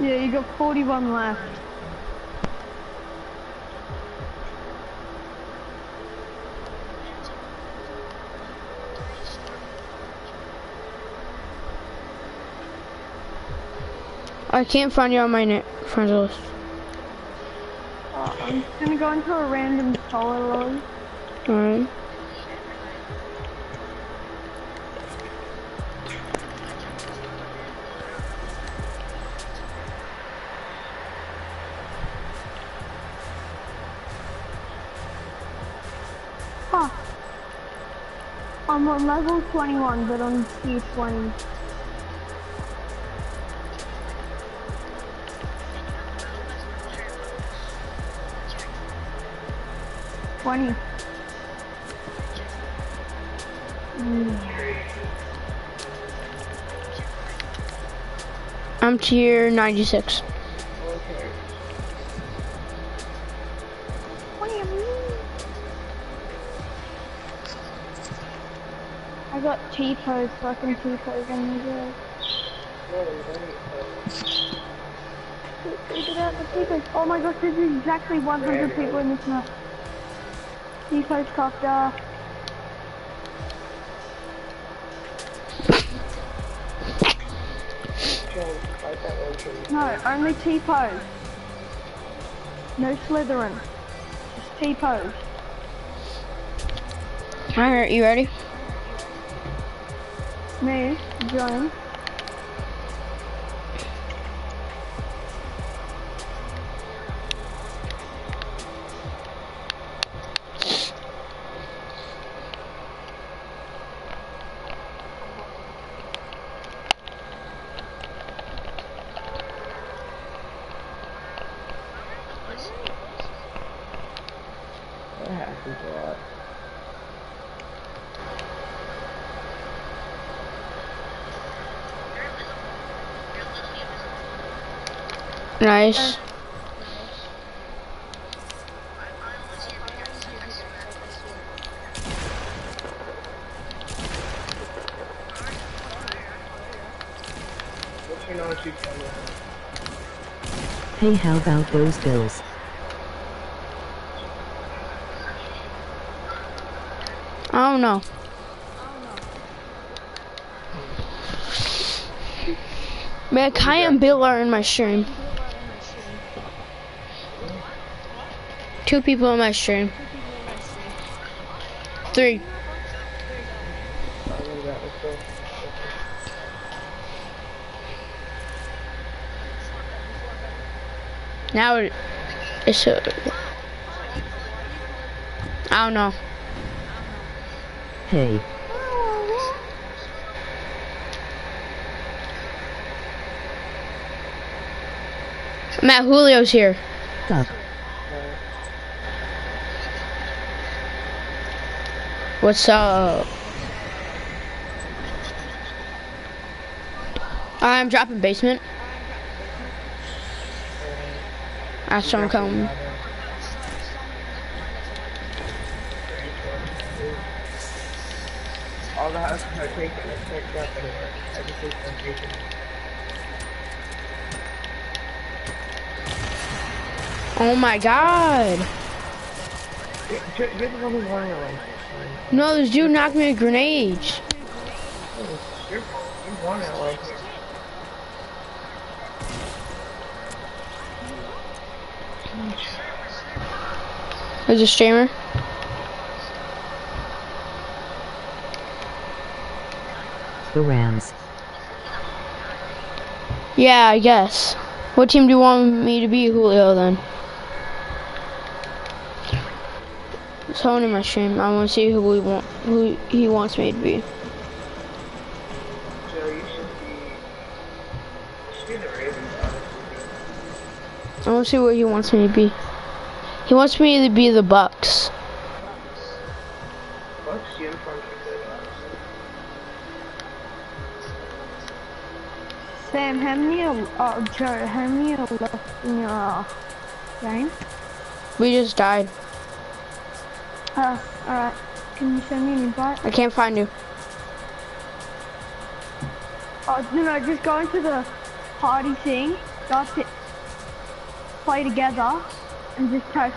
Yeah, you got 41 left. I can't find you on my net friends list. Uh, I'm just gonna go into a random solo. Alright. On level 21, but on tier 20. Twenty. I'm tier 96. Twenty I can T-pose on you guys. Get out the. Oh my gosh, there's exactly 100 people in this map. T-pose copter. No, only T-pose. No Slytherin. Just T-pose. Alright, you ready? Me, join. Nice. What's your non-shoot camera? Hey, how about those bills? I don't know. Man, Kai and Bill are in my stream. Two people in my stream. Three. I remember that was cool. Now it, it's a, I don't know. Hey, Matt Julio's here. sup? What's up? I'm dropping basement. I saw him come. All the houses are taken. It's picked up anywhere. Every single one taken. Oh my god. You're, the one running around. No, this dude knocked me with grenades. You're, you're. There's a streamer. The Rams. Yeah, I guess. What team do you want me to be, Julio, then? Someone in my stream. I want to see who we want, who he wants me to be. So you should be. You should be Ravens. I want to see what he wants me to be. He wants me to be the Bucks. Bucks uniforms are good, honestly. Sam, how many are, uh, Joe, how many are left in your uh, game? We just died. Oh, alright. Can you send me an invite? I can't find you. Oh, you know, just go into the party thing, start to play together, and just type.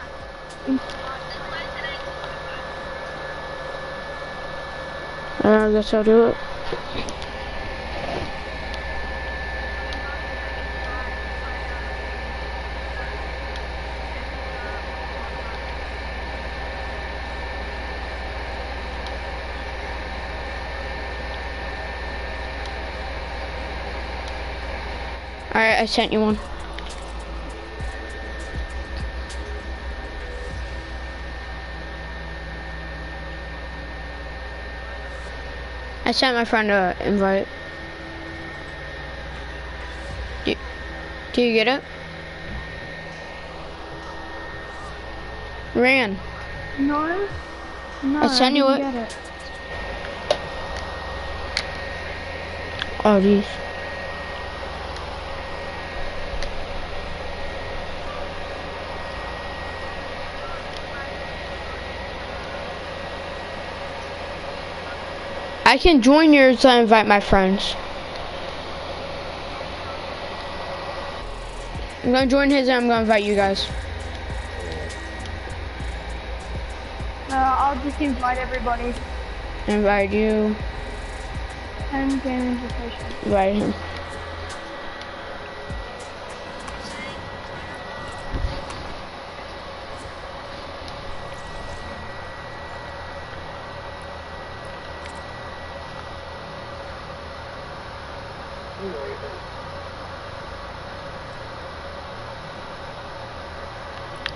Uh, I guess I'll do it. I sent you one. I sent my friend a invite. Do, do you get it? Ran. No. No. I sent you it. It. Oh, jeez. I can join yours to invite my friends. I'm gonna join his and I'm gonna invite you guys. Uh, I'll just invite everybody Invite you, and invitation. invite him.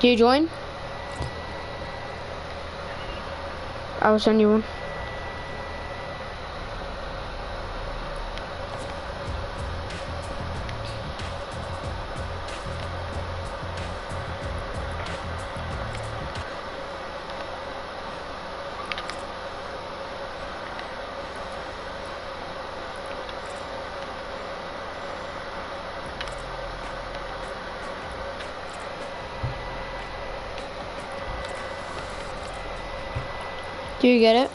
Do you join? I will send you one. Do you get it?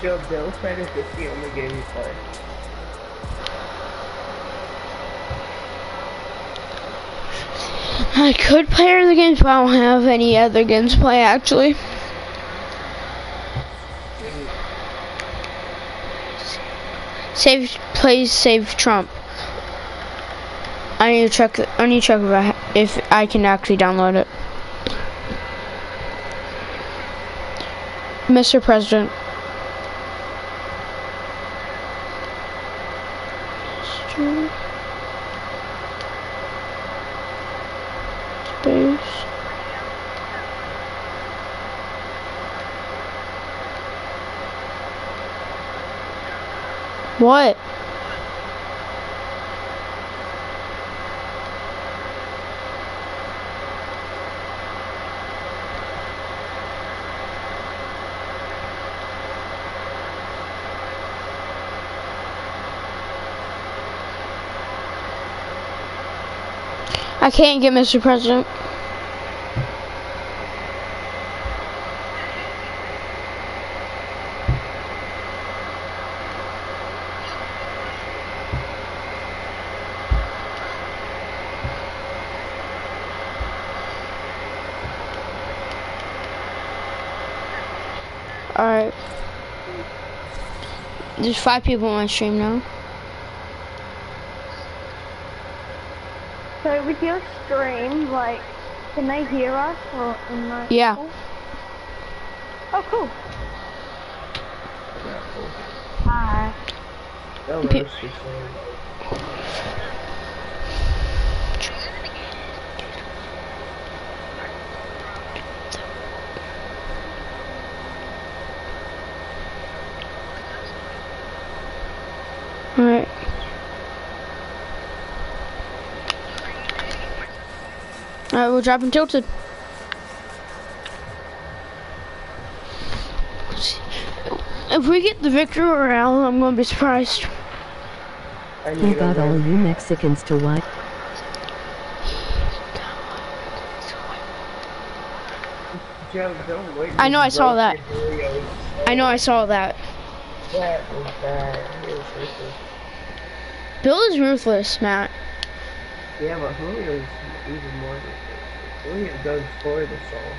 Joe, Bill said it's the only game you play. I could play other games, but I don't have any other games to play actually. Save, please save Trump. I need to check. I need to check if I, if I can actually download it. Mr. President. Space. What? I can't get Mr. President. Alright. There's five people on my stream now. So with your stream, like, can they hear us or in my? Yeah. Oh, cool. Yeah, cool. Hi. They'll Okay. roast you soon. Alright. Alright, we're dropping tilted. If we get the victory royale, I'm gonna be surprised. I Who need a got all you Mexicans to watch? Joe, don't wait. I know, I saw that. Roast your Doritos I know I saw that. That was bad. It was ruthless. Bill is ruthless, Matt. Yeah, but Julio's even more ruthless. Goes for the soul.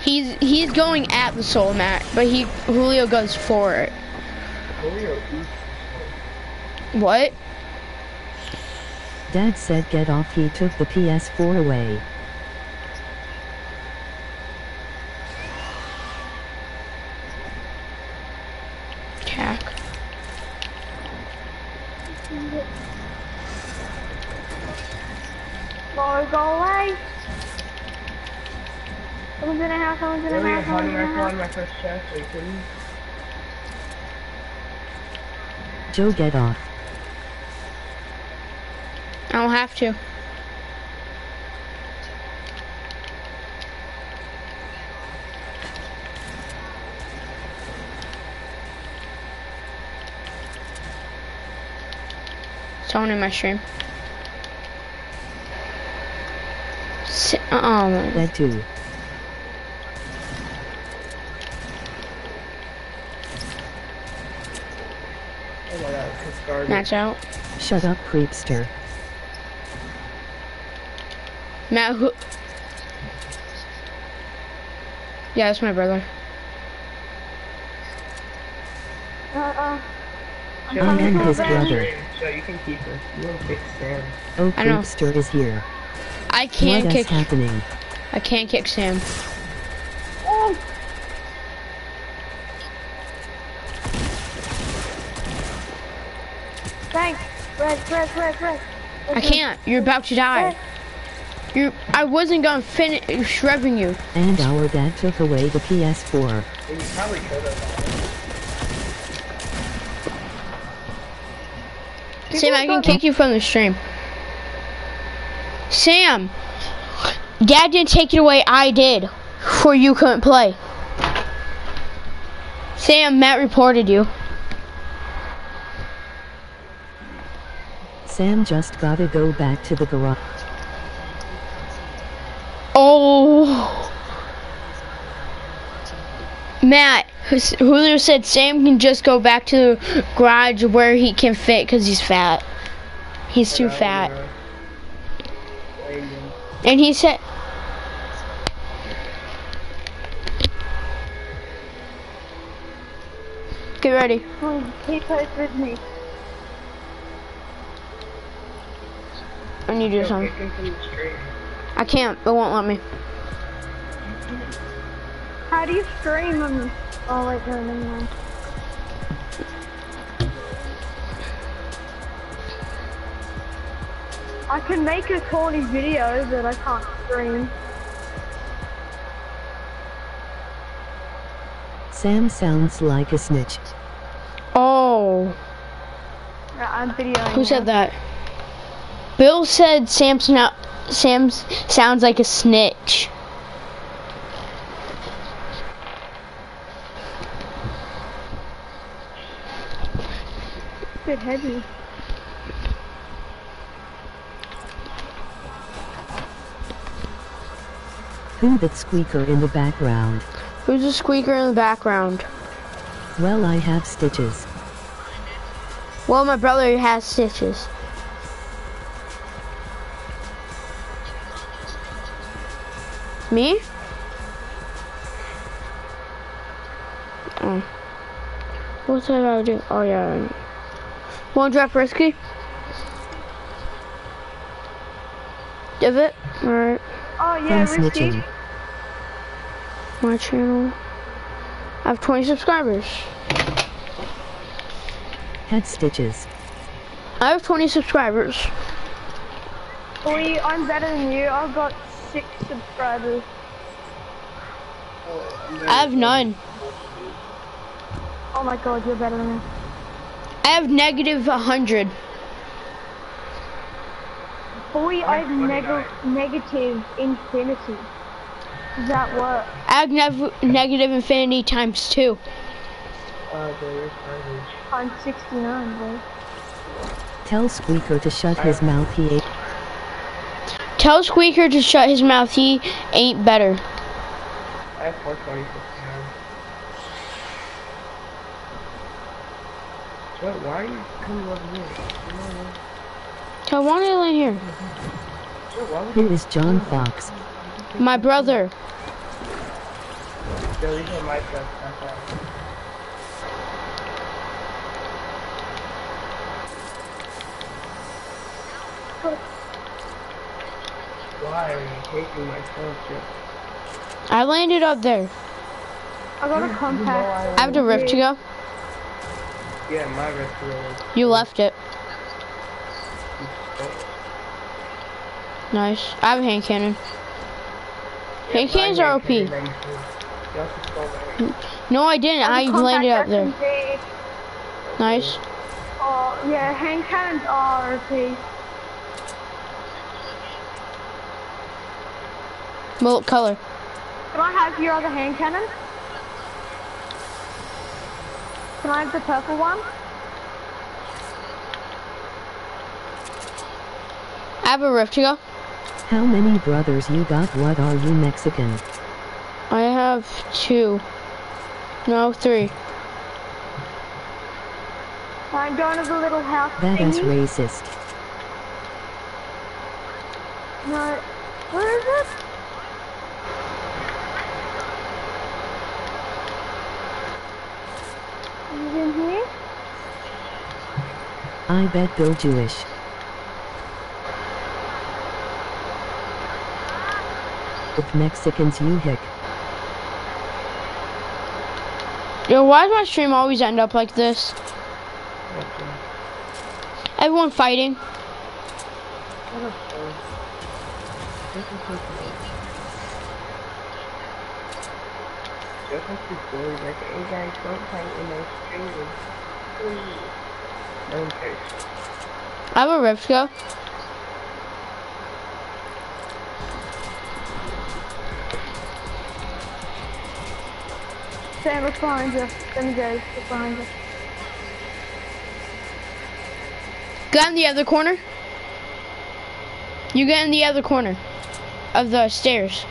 He's he's going at the soul, Matt, but he Julio goes for it. Julio What? Dad said get off he took the PS4 away. Boy, go away. Someone's in a house, someone's in a house, how do someone's in I a find house. my first chest? Are you kidding? Joe get off. I don't have to. Someone in my stream. Si- oh. Uh-uh. That too. Oh my god, it's garbage. Matt's out. Shut up creepster. Matt, who? Yeah, that's my brother. Uh-uh. I'm I'm his brother. revenge. So you can keep her. You want to pick Sam. Oh creepster is here. I can't what is kick. happening? I can't kick Sam. Oh! I can't. You're about to die. You. I wasn't gonna finish shreving you. And our dad took away the PS4. Well, probably could have. Sam, I can kick you from the stream. Sam, Dad didn't take it away. I did, for you couldn't play. Sam, Matt reported you. Sam just gotta go back to the garage. Oh. Matt, Julio said Sam can just go back to the garage where he can fit because he's fat. He's too fat. And he said, Get ready. Keep close with me. I need the stream. I can't. It won't let me. How do you stream them? Oh, wait, no, never. I can make a corny video, but I can't stream. Sam sounds like a snitch. Oh. I'm videoing. Who now. said that? Bill said Sam snou- Sam sounds like a snitch. Bit heavy. Who that squeaker in the background? Who's the squeaker in the background? Well I have stitches. Well, my brother has stitches. Me? Oh. What did I do? Oh, yeah. To drop risky? Give it? Alright. Oh, yeah, I'm risky. snitching. My channel. I have 20 subscribers. Had stitches. I have 20 subscribers. Boy, I'm better than you. I've got six subscribers. I have none. Oh my god, you're better than me. I have negative 100 boy, I have neg negative infinity. Does that work? I have nev negative infinity times two. Uh, boy, I'm 69, boy. Tell Squeaker to shut I his mouth, he ain't. Tell Squeaker to shut his mouth, he ain't better. I have 426. What? why are you coming over here? Come on, man. I want to land here. Yo, Who is John Fox? My brother. Yo, these are my stuff. That's all. Why are you taking my phone? I landed up there. I got a compact. I have the rift to go. Yeah, my rift really. You left it. Oh, Nice. I have a hand cannon. yeah, Hand cannons are OP. cannon, then you- you also stole my- No, I didn't. I landed up there. SMG. Nice. Oh, yeah, hand cannons are OP. What color? Can I have your other hand cannon? Can I have the purple one? I have a rift to go. How many brothers you got? What are you Mexican? I have two. No, three. I'm going to the little house That is thingy. racist. No. Where is it? Is it in here? I bet they're Jewish. If Mexicans you hick. Yo, why does my stream always end up like this? Everyone fighting. I have a rift go. Sam, look behind you. Let go. Look behind you. Get in the other corner. You get in the other corner of the stairs.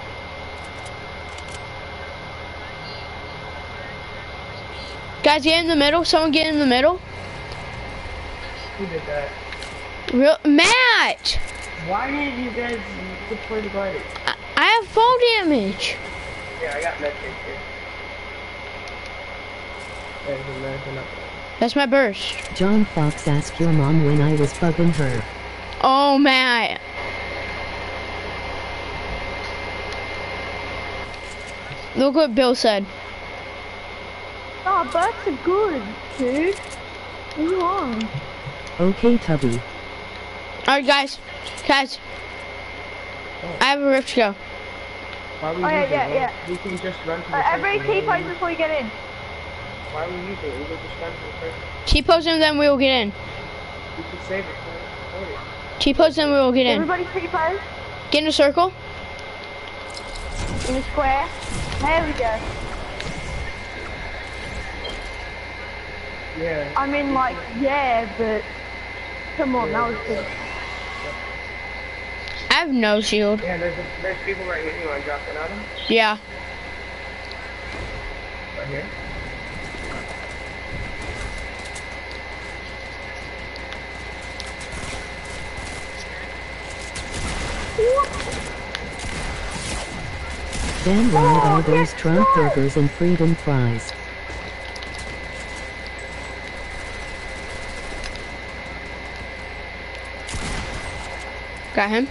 Guys, get in the middle. Someone get in the middle. Who did that? Real Matt. Why did you guys deploy the gliders? I, I have fall damage. Yeah, I got medkit here. There's a medkit up there. That's my burst. John Fox asked your mom when I was bugging her. Oh, Matt. Look what Bill said. Oh, birds are good, dude. What are you on? Okay, Tubby. All right, guys. Guys. I have a rift to go. Why are we Oh, yeah, yeah, yeah. We can just run to the Uh, everybody first one. Before you get in. Why are we using it? We could just run to the first one. T-pose and then we will get in. We could save it for later. T-pose and we will get in. Everybody T-pose Get in a circle. in a square. There we go. Yeah. I mean, like, yeah, but come on, that was good. I have no shield. Yeah, there's, a, there's people right here. You want to drop it on them? Yeah. Right here? Then why are those Trump burgers and freedom fries? Got him.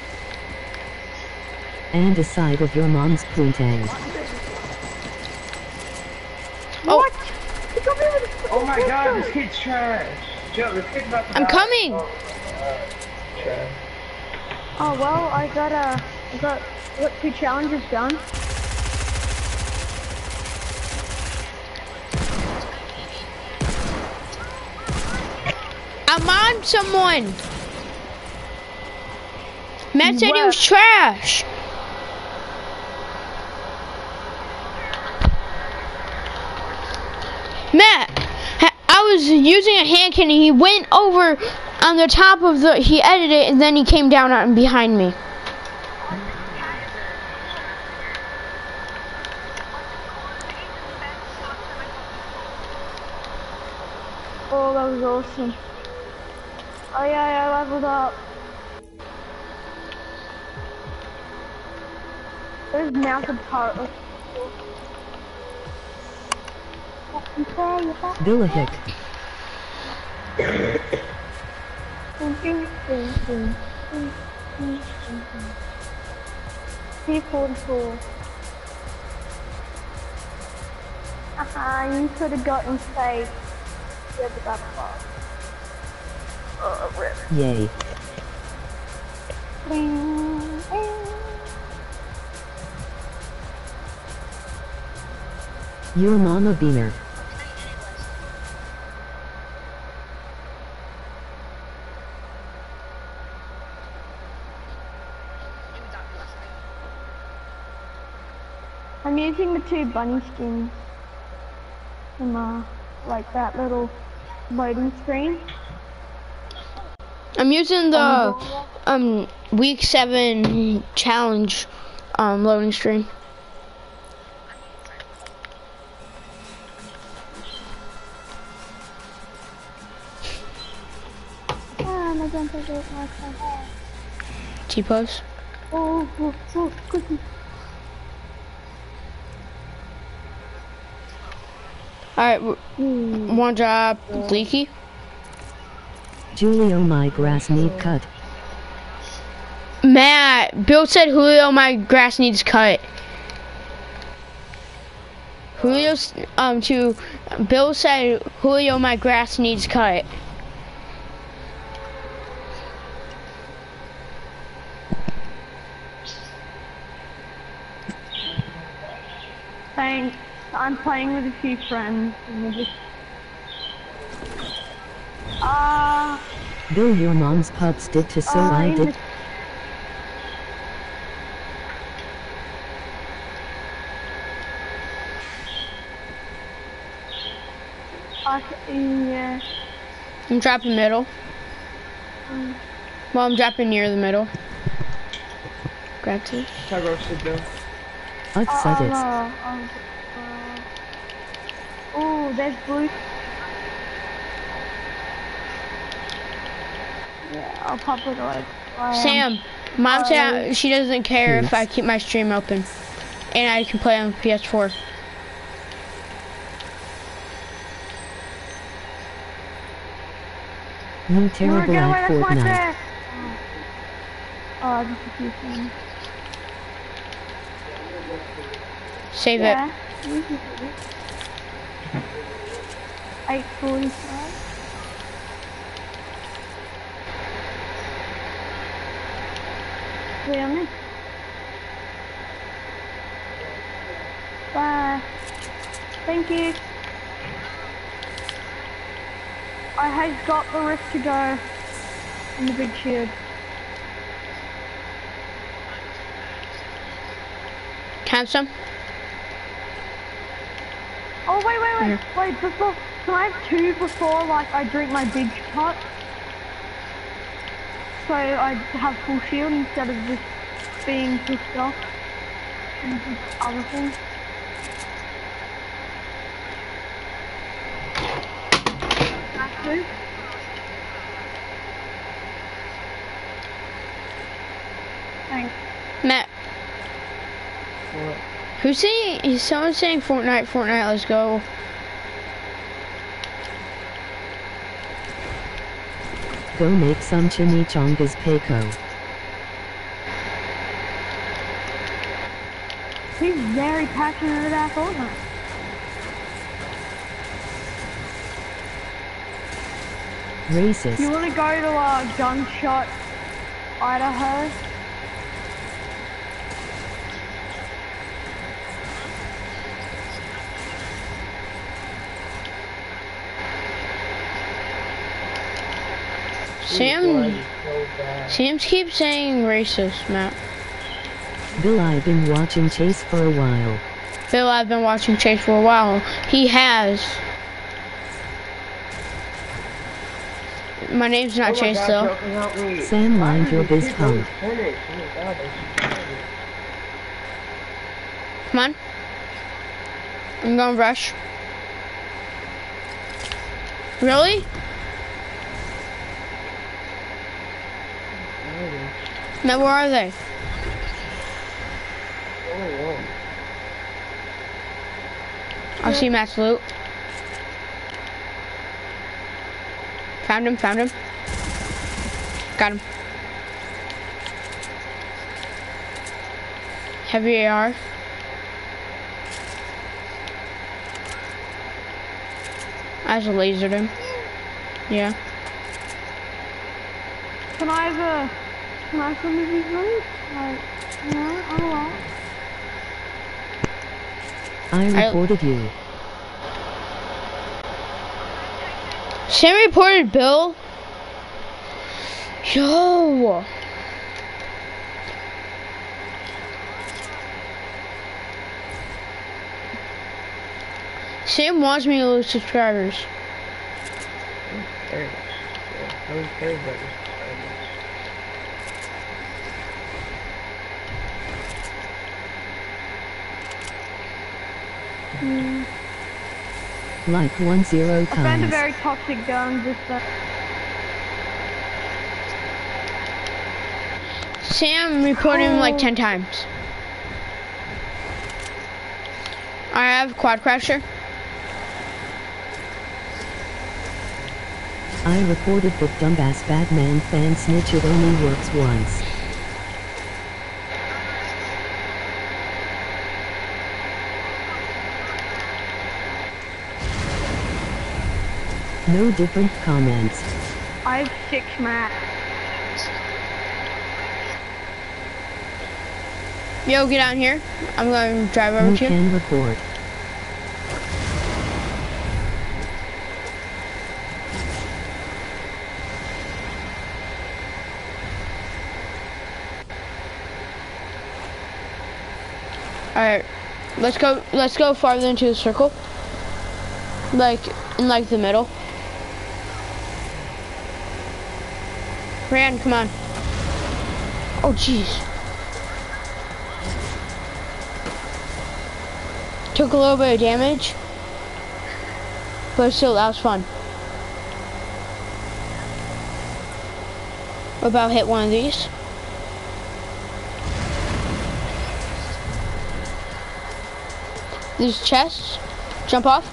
And a side of your mom's poontang. Oh. What? He got me with a Oh my god, this kid's trash. Joe, this kid's about to I'm die. coming. Oh, uh, trash. Oh well, I got uh, I got I got two challenges done. I'm on someone. Matt said he was trash. Matt, I was using a hand cannon. He went over on the top of the. He edited it and then he came down on behind me. Oh, that was awesome. Oh yeah, yeah, I leveled up. There's mounted turret. Billahik. P44. Haha, you could have gotten saved. Yeah, but that's far. Oh, rip. Yay. Bling, bling. Your mama beaner. I'm using the two bunny skins from uh, like that little loading screen. I'm using the um week seven challenge um loading screen. My jumper goes my hair. T pose. Oh, oh, oh, cookie. Alright, one drop leaky. Julio, my grass need cut. Matt, Bill said Julio, my grass needs cut. Julio's um to Bill said Julio, my grass needs cut. Thanks. I'm playing with a few friends and we're just. Ah, Bill, your mom's pups did to so I I'm did. just- I c- yeah. I'm dropping middle. Well, I'm dropping near the middle. Grab two. Tag roasted Bill. I'd Oh, said oh, it. no. Oh, uh, oh, there's blue. Yeah, I'll pop it away. I, um, Sam, mom Oh, said she doesn't care if I keep my stream open, and I can play on PS4. You Laura, terrible get away, at that's my Fortnite. chair. Oh, just a few things. Save Yeah. it. Eight forty-five. Clear me. Bye. Thank you. I have got the rift to go in the big shield. Some? Oh wait, wait, wait, wait! Before, can I have two before like I drink my big pot? So I have full shield instead of just being pushed off and just other things. Have two? Thanks. Matt, What? Who's saying? Is someone saying Fortnite? Fortnite, let's go. Go make some chimichangas, Peco. He's very passionate about Fortnite. Racist. You want to go to uh, Gunshot, Idaho? Sam, Blood is so bad. Sam keeps saying racist, Matt. Bill, I've been watching Chase for a while. Bill, I've been watching Chase for a while. He has. My name's not Oh Chase God, though. Joe, can help me. Sam, Why mind your you biz keep pump. those finish? Oh my God, that's crazy. Come on. I'm going to rush. Really? Now where are they? Oh, I see Matt's loot. Found him, found him. Got him. Heavy AR. I just lasered him. Yeah. Can I have a, can I some of these loot? Like, you know, I don't. I I- reported you. Sam reported Bill. Yo. Sam wants me to lose subscribers. Thanks. Yeah, I don't care about your subscribers. Like one zero I found a very toxic gun, just uh, Sam reported him like 10 times. I have quad crasher. I reported that dumbass Batman fan snitch it only works once. No different comments. I have six mats. Yo, get down here. I'm going to drive over You to you. can report. Alright. Let's go let's go farther into the circle. Like in like the middle. Rand, come on. Oh jeez. Took a little bit of damage. But still that was fun. About hit one of these. These chests. Jump off.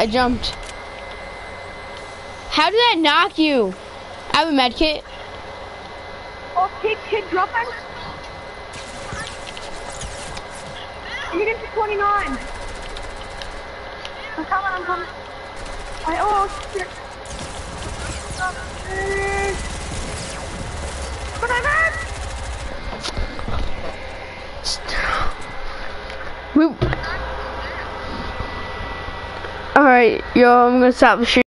I jumped. How did that knock you? I have a med kit. Oh, kid, kid dropping. You get to 29. I'm coming, I'm coming. I, oh, shit. But I'm in! We. All right, yo, I'm gonna stop the stream.